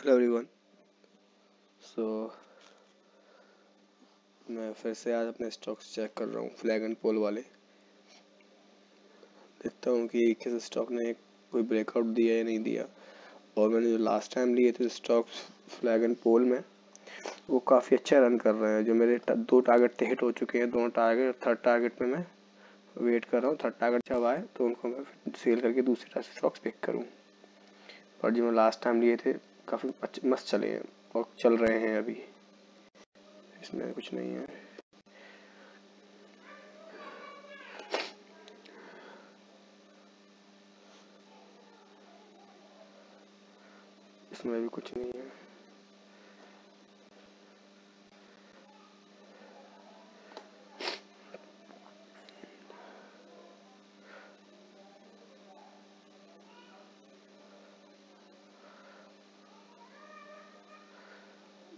Hello everyone so मैं फिर से आज अपने स्टॉक्स चेक कर रहा हूँ फ्लैग एंड पोल वाले। देखता हूँ कि किस स्टॉक ने कोई ब्रेकआउट दिया या नहीं दिया। और मैंने जो लास्ट टाइम लिए थे स्टॉक्स फ्लैग एंड पोल में वो काफ़ी अच्छा रन कर रहे हैं। जो मेरे ता, दो टारगेट थे हिट हो चुके हैं दोनों टारगेट थर्ड टारगेट में मैं वेट कर रहा हूँ। थर्ड टारगेट जब आए तो उनको मैं सेल करके दूसरे स्टॉक्स पिक करूँ। और जो मैं लास्ट टाइम लिए थे काफ़ी मस्त चले हैं, और चल रहे हैं अभी। इसमें कुछ नहीं है। इसमें भी कुछ नहीं है।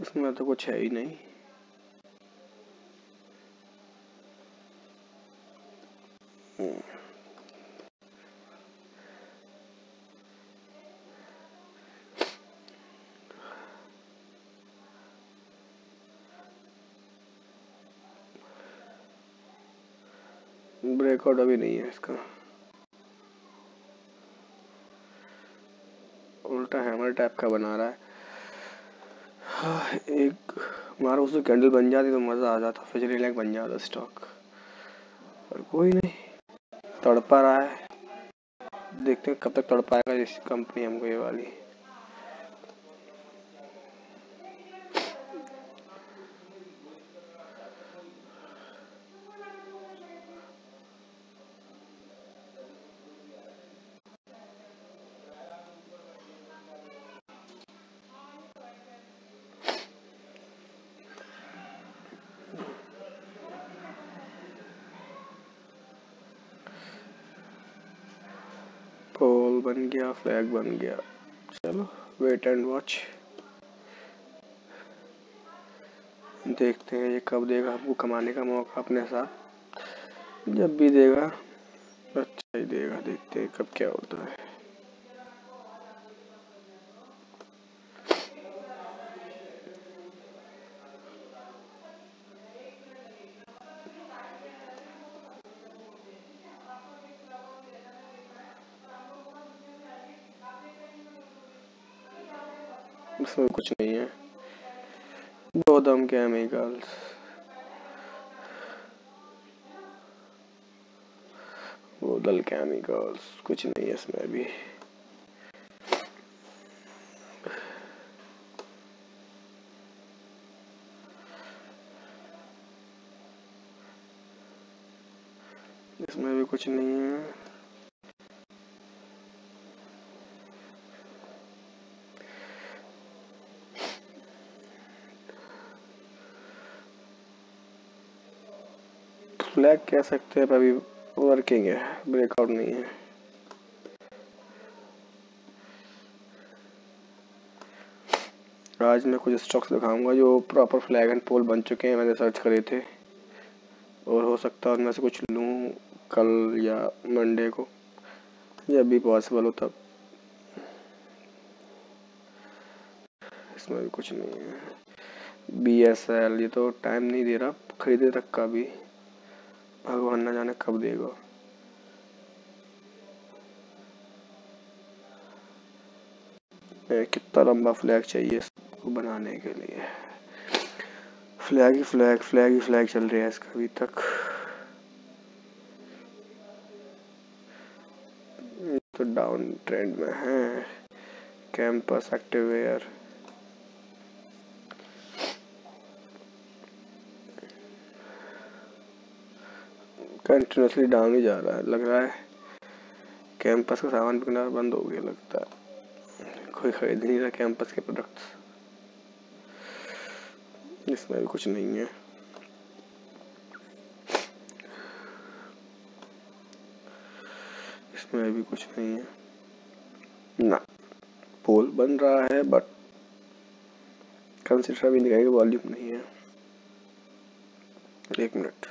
इसमें तो कुछ है ही नहीं। ब्रेकआउट अभी नहीं है इसका। उल्टा हैमर टाइप का बना रहा है। एक हमारा उस कैंडल बन जाती तो मज़ा आ जाता, फिर रिलैक्स बन जाता स्टॉक और कोई नहीं, तड़पा रहा है। देखते हैं कब तक तड़पाएगा इस कंपनी हमको ये वाली। बन गया फ्लैग बन गया। चलो वेट एंड वॉच देखते हैं ये कब देगा आपको कमाने का मौका अपने साथ। जब भी देगा अच्छा ही देगा, देखते हैं कब क्या होता है। इसमें कुछ नहीं है। दो दम केमिकल्स बोतल केमिकल्स कुछ नहीं है इसमें भी इसमें भी कुछ नहीं है। फ्लैग कह सकते हैं अभी वर्किंग है ब्रेकआउट नहीं है। आज मैं कुछ स्टॉक्स दिखाऊँगा जो प्रॉपर फ्लैग एंड पोल बन चुके हैं, मैंने सर्च करे थे। और हो सकता है उनमें से कुछ लूँ कल या मंडे को जब भी पॉसिबल हो तब। इसमें भी कुछ नहीं है। बी एस एल ये तो टाइम नहीं दे रहा, खरीदे तक का भी। भगवान न जाने कब देगा। कितना लंबा फ्लैग चाहिए इसको बनाने के लिए। फ्लैग ही फ्लैग फ्लैग ही फ्लैग चल रहा है इसका अभी तक। तो डाउन ट्रेंड में है। कैंपस एक्टिवेयर कंटिन्यूसली डाउन ही जा रहा है। लग रहा है कैंपस का सामान बिकना बंद हो गया, लगता है। कोई खरीद नहीं रहा कैंपस के प्रोडक्ट्स इसमें भी कुछ नहीं है। इसमें भी कुछ नहीं है। ना पोल बन रहा है बट कंसिडर भी दिखाएगा वॉल्यूम नहीं है। एक मिनट।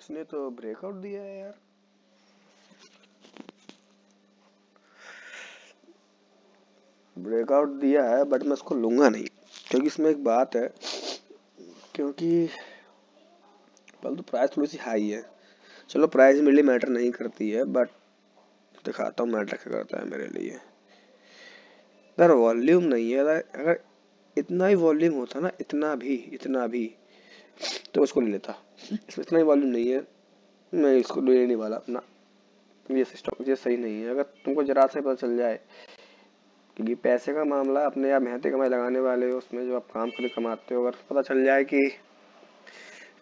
इसने तो ब्रेकआउट दिया है यार। ब्रेकआउट दिया है बट मैं इसको लूँगा नहीं, क्योंकि इसमें एक बात है, क्योंकि पहले तो प्राइस थोड़ी सी हाई है। चलो प्राइस मेरे मैटर नहीं करती है बट दिखाता हूँ मैटर क्या करता है मेरे लिए। अगर वॉल्यूम नहीं है, अगर इतना ही वॉल्यूम होता ना, इतना भी इतना भी तो उसको ले लेता। इसमें इतना ही वॉल्यूम नहीं है। मैं इसको ले नहीं वाला अपना। ये स्टॉक ये सही नहीं है। अगर तुमको जरा से पता चल जाए क्योंकि पैसे का मामला अपने आप मेहनत कमाई लगाने वाले हो, उसमें जो आप काम करके कमाते हो, अगर पता चल जाए कि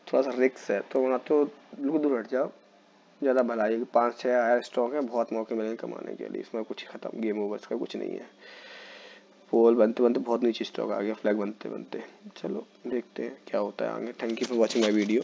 थोड़ा सा रिक्स है तो वहाँ तो बिल्कुल दूर हट जाओ। ज़्यादा भलाई है पाँच छः आया स्टॉक है, बहुत मौके मिलेंगे कमाने के लिए। इसमें कुछ ख़त्म गेम ओवर का कुछ नहीं है। पोल बनते बनते बहुत नीचे स्टॉक आ गया फ्लैग बनते बनते। चलो देखते हैं क्या होता है आगे। Thank you for watching my video